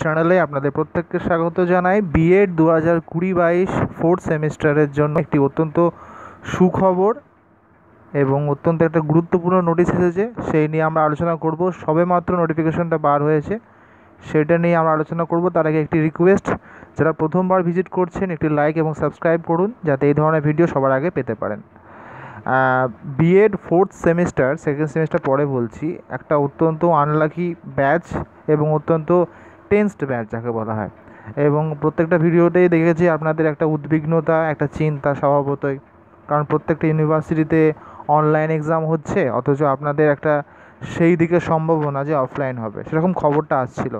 চ্যানেলে আপনাদের প্রত্যেককে স্বাগত জানাই। বিএড দু হাজার কুড়ি বাইশ ফোর্থ সেমিস্টারের জন্য একটি অত্যন্ত সুখবর এবং অত্যন্ত একটা গুরুত্বপূর্ণ নোটিশ এসেছে। সেই নিয়ে আমরা আলোচনা করব। সবে মাত্র নোটিফিকেশনটা বার হয়েছে, সেটা নিয়ে আমরা আলোচনা করব। তার আগে একটি রিকোয়েস্ট যারা প্রথমবার ভিজিট করছেন, একটি লাইক এবং সাবস্ক্রাইব করুন, যাতে এই ধরনের ভিডিও সবার আগে পেতে পারেন। BEd fourth semester second semester পরে বলছি, একটা অত্যন্ত আনলাকি ব্যাচ এবং অত্যন্ত টেন্সড ব্যাচ, যাকে বলা হয়। এবং প্রত্যেকটা ভিডিওতেই দেখেছি আপনাদের একটা উদ্বিগ্নতা, একটা চিন্তা স্বভাবতই। কারণ প্রত্যেকটা ইউনিভার্সিটিতে অনলাইন এক্সাম হচ্ছে, অথচ আপনাদের একটা সেই দিকে সম্ভাবনা যে অফলাইন হবে। সেরকম খবরটা আসছিল।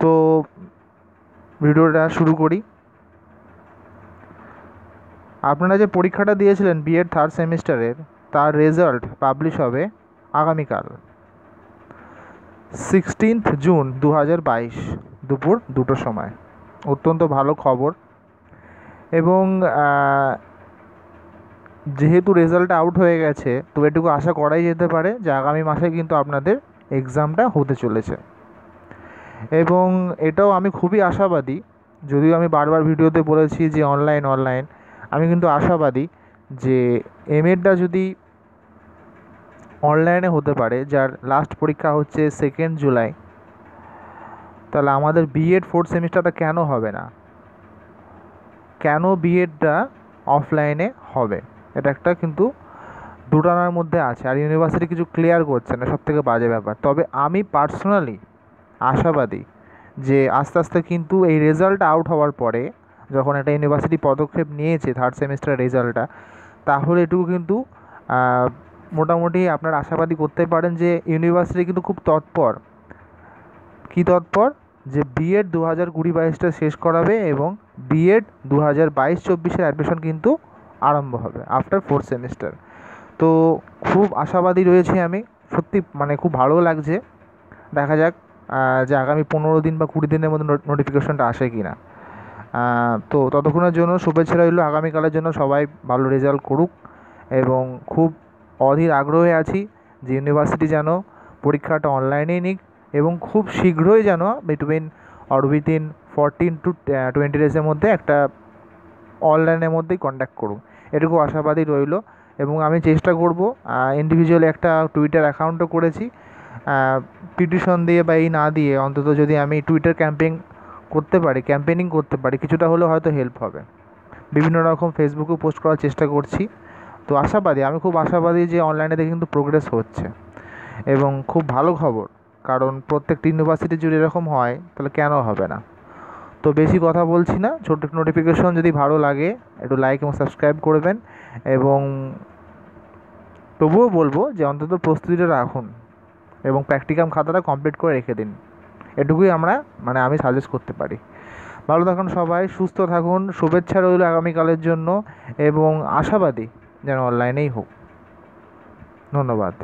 তো ভিডিওটা শুরু করি। আপনারা যে পরীক্ষাটা দিয়েছিলেন বিএড থার্ড সেমিস্টারের তার রেজাল্ট পাবলিশ হবে আগামীকাল। সিক্সটিন্থ জুন দু হাজার বাইশ, দুপুর দুটোর সময়। অত্যন্ত ভালো খবর। এবং যেহেতু রেজাল্ট আউট হয়ে গেছে, তো এটুকু আশা করাই যেতে পারে যে আগামী মাসে কিন্তু আপনাদের এক্সামটা হতে চলেছে। এবং এটাও আমি খুবই আশাবাদী, যদিও আমি বারবার ভিডিওতে বলেছি যে অনলাইন অনলাইন আমি কিন্তু আশাবাদী যে এমএডটা যদি অনলাইনে হতে পারে, যার লাস্ট পরীক্ষা হচ্ছে সেকেন্ড জুলাই তাহলে আমাদের বিএড ফোর্থ সেমিস্টারটা কেন হবে না? কেন বিএডটা অফলাইনে হবে? এটা একটা কিন্তু দুটানার মধ্যে আছে, আর ইউনিভার্সিটি কিছু ক্লিয়ার করছে না সব থেকে বাজে ব্যাপার। তবে আমি পার্সোনালি আশাবাদী যে আস্তে আস্তে কিন্তু এই রেজাল্ট আউট হওয়ার পরে যখন একটা ইউনিভার্সিটি পদক্ষেপ নিয়েছে থার্ড সেমিস্টার রেজাল্টটা তাহলে এটুকু কিন্তু মোটামুটি আপনার আশাবাদী করতে পারেন যে ইউনিভার্সিটি কিন্তু খুব তৎপর। কী তৎপর? যে বিএড দু হাজার কুড়ি বাইশটা শেষ করাবে এবং বিএড দু হাজার বাইশ চব্বিশের অ্যাডমিশন কিন্তু আরম্ভ হবে আফটার ফোর্থ সেমিস্টার তো খুব আশাবাদী রয়েছি আমি। সত্যি মানে খুব ভালো লাগছে। দেখা যাক যে আগামী পনেরো দিন বা কুড়ি দিনের মধ্যে নোটিফিকেশনটা আসে কি না তো ততক্ষণের জন্য শুভেচ্ছা রইল। আগামীকালের জন্য সবাই ভালো রেজাল্ট করুক এবং খুব অধীর আগ্রহে আছি যে ইউনিভার্সিটি যেন পরীক্ষাটা অনলাইনেই নিক এবং খুব শীঘ্রই যেন between or within fourteen to twenty ডেজের মধ্যে একটা অনলাইনের মধ্যেই কন্ট্যাক্ট করুক এটুকু আশাবাদী রইল এবং আমি চেষ্টা করব ইন্ডিভিজুয়ালি একটা টুইটার অ্যাকাউন্টও করেছি। পিটিশন দিয়ে বা এই না দিয়ে অন্তত যদি আমি টুইটার ক্যাম্পেইন করতে পারি ক্যাম্পেনিং করতে পারি, কিছুটা হলেও হয়তো হেল্প হবে। বিভিন্ন রকম ফেসবুকেও পোস্ট করার চেষ্টা করছি। তো আশাবাদী, আমি খুব আশাবাদী যে অনলাইনে দেখে কিন্তু প্রোগ্রেস হচ্ছে। এবং খুব ভালো খবর, কারণ প্রত্যেকটি ইউনিভার্সিটি যদি এরকম হয়, তাহলে কেন হবে না? তো বেশি কথা বলছি না, ছোট্ট নোটিফিকেশন যদি ভালো লাগে, একটু লাইক এবং সাবস্ক্রাইব করবেন। এবং তবুও বলব যে অন্তত প্রস্তুতিটা রাখুন, এবং প্র্যাকটিক্যাম খাতাটা কমপ্লিট করে রেখে দিন। এটুকুই আমরা মানে আমি সাজেস্ট করতে পারি। ভালো থাকুন সবাই, সুস্থ থাকুন, শুভেচ্ছা রইল আগামীকালের জন্য, এবং আশাবাদী যেন অনলাইনেই হোক ধন্যবাদ